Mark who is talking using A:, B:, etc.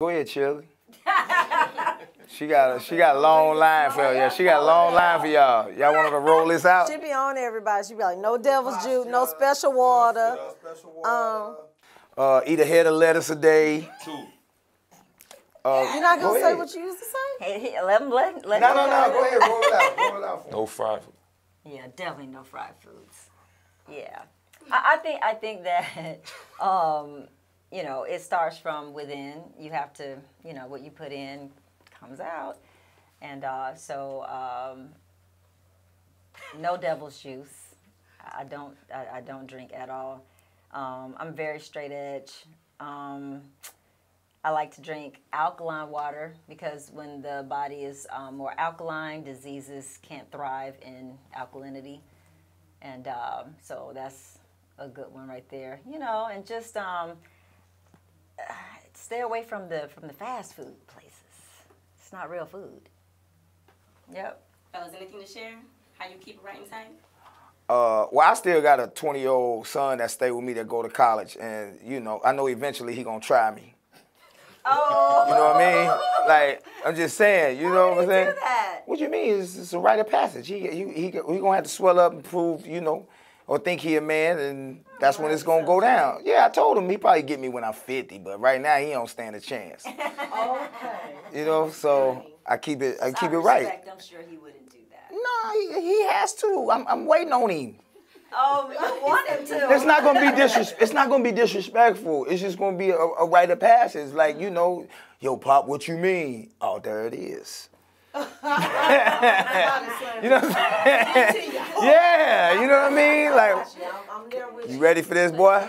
A: Go ahead, Chilli. she got a she got a long line for y'all. She got a long line for y'all. Y'all want to roll this out?
B: She be on everybody. She be like, no devil's juice, no special water. Um,
A: Uh, eat a head of lettuce a day.
C: Two.
B: you're not gonna say
A: ahead.
B: what you used to say?
D: Hey, hey, let him let, let
A: No, no,
D: go.
A: no. Go ahead, roll it out. Roll it out for.
C: No fried food.
D: Yeah, definitely no fried foods. Yeah, I, I think I think that um, you know it starts from within. You have to you know what you put in comes out, and uh, so um, no devil's juice. I don't I, I don't drink at all. Um, I'm very straight edge. Um, I like to drink alkaline water because when the body is um, more alkaline, diseases can't thrive in alkalinity. And um, so that's a good one right there. You know, and just um, stay away from the from the fast food places. It's not real food. Yep.
E: Fellas, anything to share? How you keep it right inside?
A: Uh, well, I still got a 20 year old son that stay with me that go to college, and you know, I know eventually he gonna try me.
D: Oh.
A: You know what I mean? Like, I'm just saying. You know what I'm
D: do
A: saying?
D: that?
A: What you mean? It's, it's a rite of passage. He he he he gonna have to swell up and prove, you know, or think he a man, and that's when it's gonna go down. Yeah, I told him he probably get me when I'm 50, but right now he don't stand a chance.
B: Okay.
A: You know, so I keep it I keep it right.
D: I'm sure he wouldn't do that.
A: No, he, he has to. I'm, I'm waiting on him.
D: Oh, you want him to?
A: It's not gonna be disres- It's not gonna be disrespectful. It's just gonna be a, a rite of passage. Like you know, yo, pop, what you mean? Oh, there it is. you know what I'm saying? Yeah, you know what I mean? Like,
B: Yeah, I'm, I'm there with
A: you ready for this, boy?